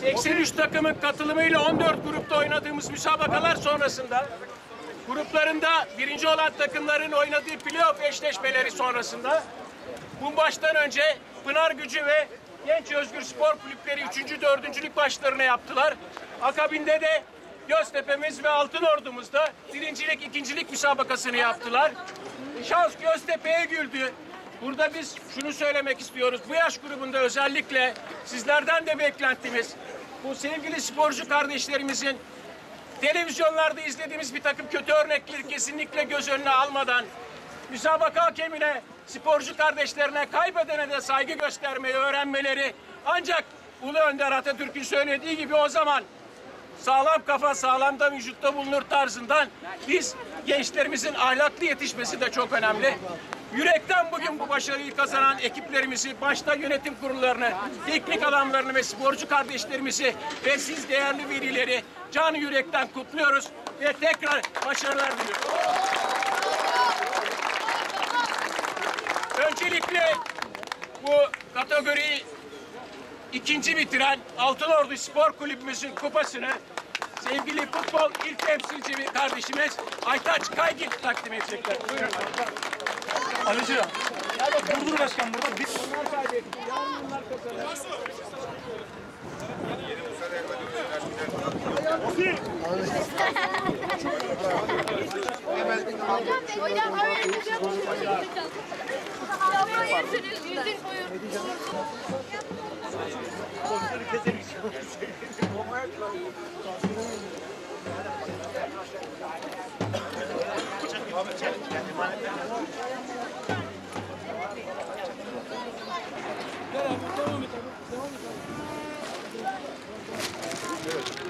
83 takımın katılımıyla 14 grupta oynadığımız müsabakalar sonrasında gruplarında birinci olan takımların oynadığı playoff eşleşmeleri sonrasında bu maçtan önce Pınar Gücü ve Genç Özgür Spor Kulüpleri 3. 4. lig başlarını yaptılar. Akabinde de Göztepe'miz ve Altın Ordumuz da birincilik, ikincilik müsabakasını yaptılar. Şans Göztepe'ye güldü. Burada biz şunu söylemek istiyoruz. Bu yaş grubunda özellikle sizlerden de beklentimiz bu sevgili sporcu kardeşlerimizin televizyonlarda izlediğimiz bir takım kötü örnekleri kesinlikle göz önüne almadan müsabaka hakemine, sporcu kardeşlerine, kaybedene de saygı göstermeyi öğrenmeleri ancak Ulu Önder Atatürk'ün söylediği gibi o zaman sağlam kafa sağlam da vücutta bulunur tarzından biz gençlerimizin ahlaklı yetişmesi de çok önemli. Yürekten bugün bu başarıyı kazanan ekiplerimizi, başta yönetim kurullarını, teknik adamlarını ve sporcu kardeşlerimizi ve siz değerli velileri canı yürekten kutluyoruz ve tekrar başarılar diliyoruz. Öncelikle bu kategoriyi ikinci bitiren Altınordu Spor Kulübümüzün kupasını sevgili futbol ilk temsilci kardeşimiz Aytaç Kaygil takdim edecekler. Buyurun. Alıcı. Burdur Başkan burada biz Hocam öğreteceğim. Hocam öğretiniz. Yüzün koyun.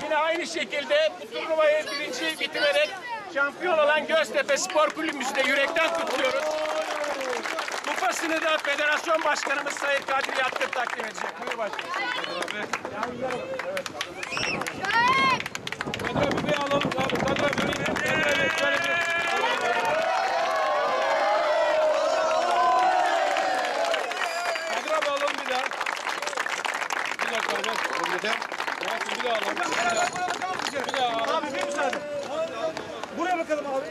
Yine aynı şekilde bu turnuvayı birinci bitirerek şampiyon olan Göztepe Spor Kulübümüzü de yürekten kutluyoruz. Kupasını da Federasyon Başkanımız Sayın Kadri Yatkır takdim edecek. Buyur başkanım. Murat'ım bir alalım. Buraya bakalım abi.